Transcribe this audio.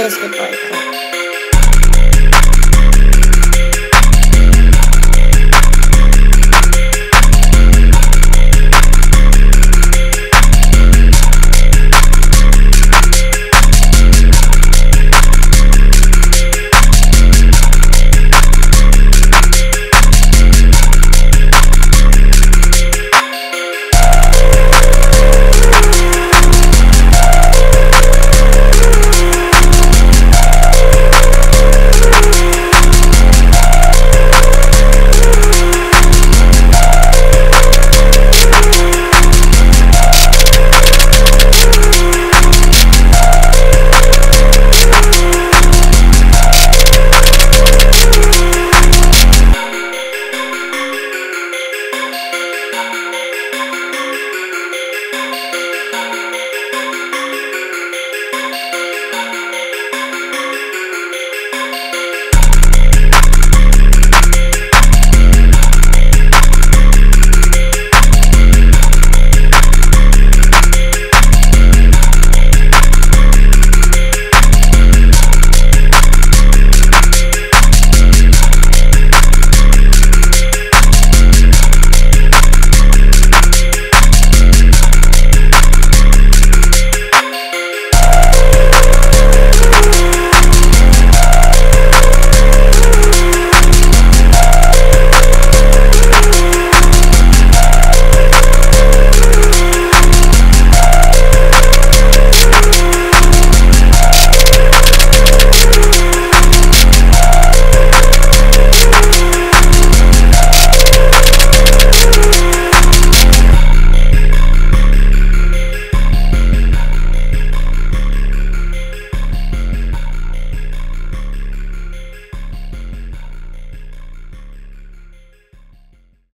That is goodbye.